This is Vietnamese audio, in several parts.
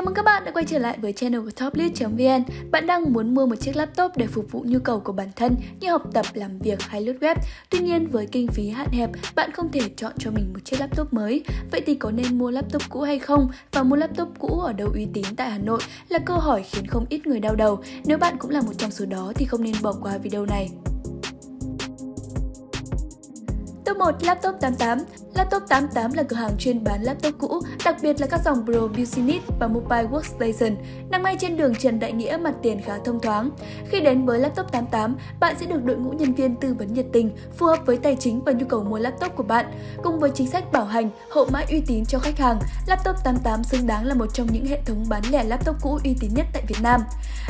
Cảm ơn các bạn đã quay trở lại với channel của toplist.vn. Bạn đang muốn mua một chiếc laptop để phục vụ nhu cầu của bản thân như học tập, làm việc hay lướt web. Tuy nhiên với kinh phí hạn hẹp, bạn không thể chọn cho mình một chiếc laptop mới. Vậy thì có nên mua laptop cũ hay không? Và mua laptop cũ ở đâu uy tín tại Hà Nội là câu hỏi khiến không ít người đau đầu. Nếu bạn cũng là một trong số đó thì không nên bỏ qua video này. Top 1 Laptop 88 Laptop 88 là cửa hàng chuyên bán laptop cũ, đặc biệt là các dòng Pro Business và Mobile Workstation, nằm ngay trên đường Trần Đại Nghĩa mặt tiền khá thông thoáng. Khi đến với laptop 88, bạn sẽ được đội ngũ nhân viên tư vấn nhiệt tình, phù hợp với tài chính và nhu cầu mua laptop của bạn. Cùng với chính sách bảo hành, hậu mãi uy tín cho khách hàng, laptop 88 xứng đáng là một trong những hệ thống bán lẻ laptop cũ uy tín nhất tại Việt Nam.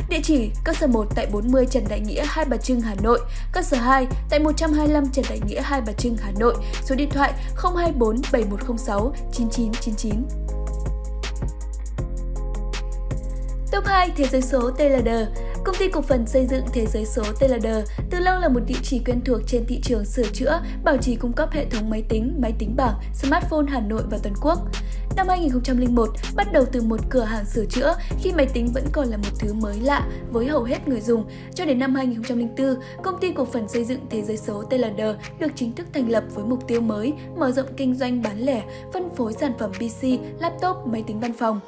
Địa chỉ cơ sở 1 tại 40 Trần Đại Nghĩa, Hai Bà Trưng, Hà Nội, cơ sở 2 tại 125 Trần Đại Nghĩa, Hai Bà Trưng, Hà Nội, số điện thoại 024 7106 9999. Top 2 Thế giới số TLD Công ty cổ phần xây dựng Thế giới số TLD từ lâu là một địa chỉ quen thuộc trên thị trường sửa chữa, bảo trì cung cấp hệ thống máy tính, máy tính bảng, smartphone Hà Nội và toàn quốc. Năm 2001, bắt đầu từ một cửa hàng sửa chữa khi máy tính vẫn còn là một thứ mới lạ với hầu hết người dùng. Cho đến năm 2004, công ty cổ phần xây dựng Thế giới số TLD được chính thức thành lập với mục tiêu mới mở rộng kinh doanh bán lẻ, phân phối sản phẩm PC, laptop, máy tính văn phòng.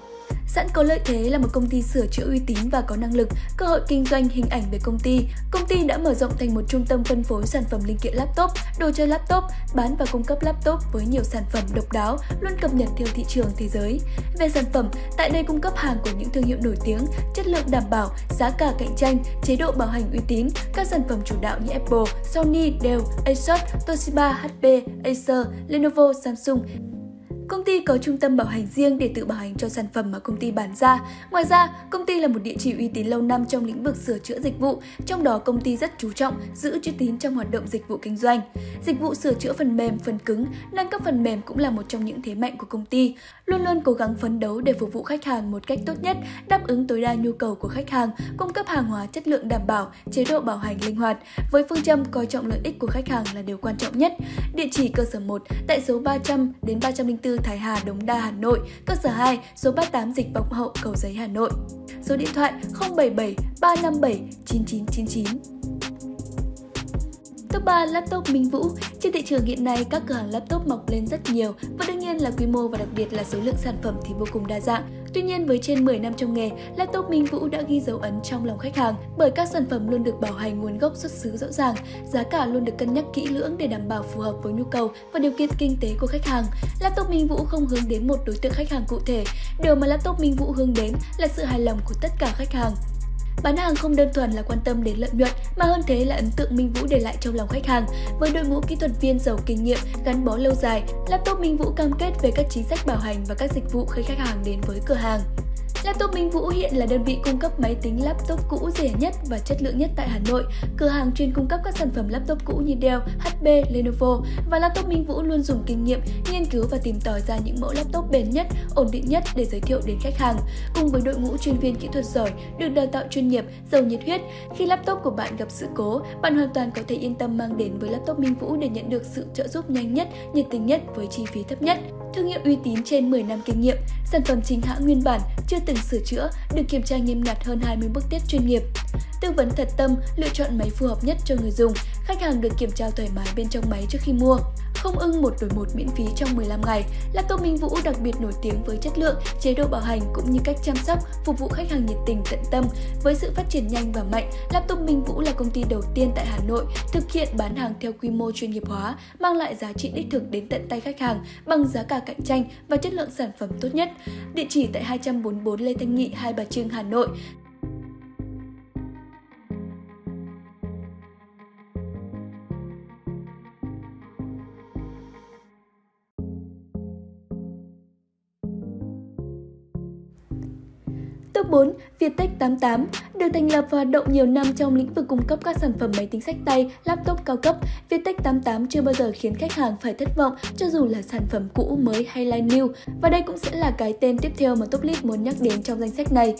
Sẵn có lợi thế là một công ty sửa chữa uy tín và có năng lực, cơ hội kinh doanh hình ảnh về công ty, công ty đã mở rộng thành một trung tâm phân phối sản phẩm linh kiện laptop, đồ chơi laptop, bán và cung cấp laptop với nhiều sản phẩm độc đáo, luôn cập nhật theo thị trường thế giới. Về sản phẩm, tại đây cung cấp hàng của những thương hiệu nổi tiếng, chất lượng đảm bảo, giá cả cạnh tranh, chế độ bảo hành uy tín, các sản phẩm chủ đạo như Apple, Sony, Dell, Asus, Toshiba, HP, Acer, Lenovo, Samsung Công ty có trung tâm bảo hành riêng để tự bảo hành cho sản phẩm mà công ty bán ra. Ngoài ra, công ty là một địa chỉ uy tín lâu năm trong lĩnh vực sửa chữa dịch vụ, trong đó công ty rất chú trọng giữ chữ tín trong hoạt động dịch vụ kinh doanh. Dịch vụ sửa chữa phần mềm, phần cứng, nâng cấp phần mềm cũng là một trong những thế mạnh của công ty. Luôn luôn cố gắng phấn đấu để phục vụ khách hàng một cách tốt nhất, đáp ứng tối đa nhu cầu của khách hàng, cung cấp hàng hóa chất lượng đảm bảo, chế độ bảo hành linh hoạt, với phương châm coi trọng lợi ích của khách hàng là điều quan trọng nhất. Địa chỉ cơ sở 1 tại số 300 đến 304 Thái Hà, Đống Đa, Hà Nội, cơ sở 2, số 38 Dịch Vọng Hậu, Cầu Giấy, Hà Nội. Số điện thoại 077 357 9999. Top 3 laptop Minh Vũ Trên thị trường hiện nay, các cửa hàng laptop mọc lên rất nhiều và đương nhiên là quy mô và đặc biệt là số lượng sản phẩm thì vô cùng đa dạng. Tuy nhiên, với trên 10 năm trong nghề, laptop Minh Vũ đã ghi dấu ấn trong lòng khách hàng bởi các sản phẩm luôn được bảo hành nguồn gốc xuất xứ rõ ràng, giá cả luôn được cân nhắc kỹ lưỡng để đảm bảo phù hợp với nhu cầu và điều kiện kinh tế của khách hàng. Laptop Minh Vũ không hướng đến một đối tượng khách hàng cụ thể, điều mà laptop Minh Vũ hướng đến là sự hài lòng của tất cả khách hàng. Bán hàng không đơn thuần là quan tâm đến lợi nhuận, mà hơn thế là ấn tượng Minh Vũ để lại trong lòng khách hàng. Với đội ngũ kỹ thuật viên giàu kinh nghiệm, gắn bó lâu dài, laptop Minh Vũ cam kết về các chính sách bảo hành và các dịch vụ khi khách hàng đến với cửa hàng. Laptop Minh Vũ hiện là đơn vị cung cấp máy tính laptop cũ rẻ nhất và chất lượng nhất tại Hà Nội. Cửa hàng chuyên cung cấp các sản phẩm laptop cũ như Dell, HP, Lenovo và laptop Minh Vũ luôn dùng kinh nghiệm, nghiên cứu và tìm tòi ra những mẫu laptop bền nhất, ổn định nhất để giới thiệu đến khách hàng. Cùng với đội ngũ chuyên viên kỹ thuật giỏi, được đào tạo chuyên nghiệp, giàu nhiệt huyết, khi laptop của bạn gặp sự cố, bạn hoàn toàn có thể yên tâm mang đến với laptop Minh Vũ để nhận được sự trợ giúp nhanh nhất, nhiệt tình nhất với chi phí thấp nhất. Thương hiệu uy tín trên 10 năm kinh nghiệm, sản phẩm chính hãng nguyên bản, chưa từng sửa chữa, được kiểm tra nghiêm ngặt hơn 20 bước tiết chuyên nghiệp. Tư vấn thật tâm, lựa chọn máy phù hợp nhất cho người dùng, khách hàng được kiểm tra thoải mái bên trong máy trước khi mua không ưng một đổi một miễn phí trong 15 ngày. Laptop Minh Vũ đặc biệt nổi tiếng với chất lượng, chế độ bảo hành cũng như cách chăm sóc, phục vụ khách hàng nhiệt tình tận tâm. Với sự phát triển nhanh và mạnh, Laptop Minh Vũ là công ty đầu tiên tại Hà Nội thực hiện bán hàng theo quy mô chuyên nghiệp hóa, mang lại giá trị đích thực đến tận tay khách hàng bằng giá cả cạnh tranh và chất lượng sản phẩm tốt nhất. Địa chỉ tại 244 Lê Thanh Nghị, Hai Bà Trưng, Hà Nội. Top 4, Viettech 88 được thành lập và hoạt động nhiều năm trong lĩnh vực cung cấp các sản phẩm máy tính sách tay, laptop cao cấp. Viettech 88 chưa bao giờ khiến khách hàng phải thất vọng cho dù là sản phẩm cũ, mới hay line new. Và đây cũng sẽ là cái tên tiếp theo mà Top List muốn nhắc đến trong danh sách này.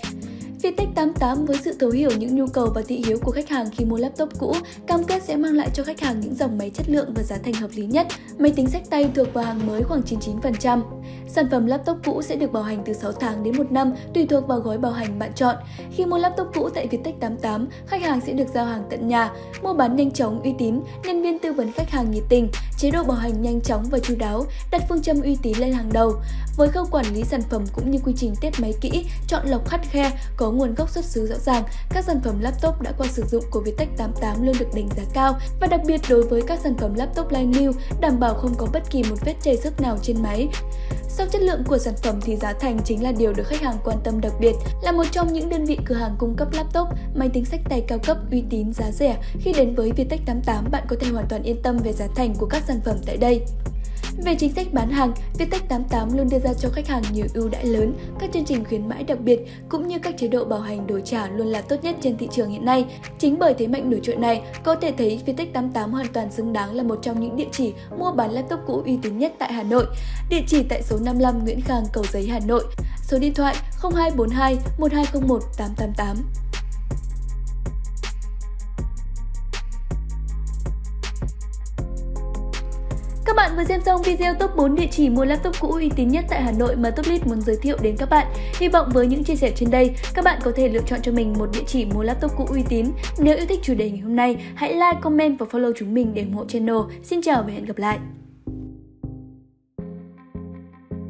Vietech 88 với sự thấu hiểu những nhu cầu và thị hiếu của khách hàng khi mua laptop cũ, cam kết sẽ mang lại cho khách hàng những dòng máy chất lượng và giá thành hợp lý nhất. Máy tính sách tay thuộc vào hàng mới khoảng 99%. Sản phẩm laptop cũ sẽ được bảo hành từ 6 tháng đến 1 năm, tùy thuộc vào gói bảo hành bạn chọn. Khi mua laptop cũ tại Vietech 88, khách hàng sẽ được giao hàng tận nhà, mua bán nhanh chóng uy tín, nhân viên tư vấn khách hàng nhiệt tình, chế độ bảo hành nhanh chóng và chu đáo, đặt phương châm uy tín lên hàng đầu. Với khâu quản lý sản phẩm cũng như quy trình test máy kỹ, chọn lọc khắt khe, có nguồn gốc xuất xứ rõ ràng, các sản phẩm laptop đã qua sử dụng của Vietech 88 luôn được đánh giá cao và đặc biệt đối với các sản phẩm laptop line new đảm bảo không có bất kỳ một vết chảy xước nào trên máy. Sau chất lượng của sản phẩm thì giá thành chính là điều được khách hàng quan tâm đặc biệt. Là một trong những đơn vị cửa hàng cung cấp laptop, máy tính sách tay cao cấp uy tín giá rẻ, khi đến với Vietech 88 bạn có thể hoàn toàn yên tâm về giá thành của các sản phẩm tại đây. Về chính sách bán hàng, Vietech 88 luôn đưa ra cho khách hàng nhiều ưu đãi lớn, các chương trình khuyến mãi đặc biệt cũng như các chế độ bảo hành đổi trả luôn là tốt nhất trên thị trường hiện nay. Chính bởi thế mạnh nổi trội này, có thể thấy Vietech 88 hoàn toàn xứng đáng là một trong những địa chỉ mua bán laptop cũ uy tín nhất tại Hà Nội. Địa chỉ tại số 55 Nguyễn Khang, Cầu Giấy, Hà Nội. Số điện thoại 0242 1201 888. Bạn vừa xem xong video top 4 địa chỉ mua laptop cũ uy tín nhất tại Hà Nội mà Toplist muốn giới thiệu đến các bạn. Hy vọng với những chia sẻ trên đây, các bạn có thể lựa chọn cho mình một địa chỉ mua laptop cũ uy tín. Nếu yêu thích chủ đề ngày hôm nay, hãy like, comment và follow chúng mình để ủng hộ channel. Xin chào và hẹn gặp lại!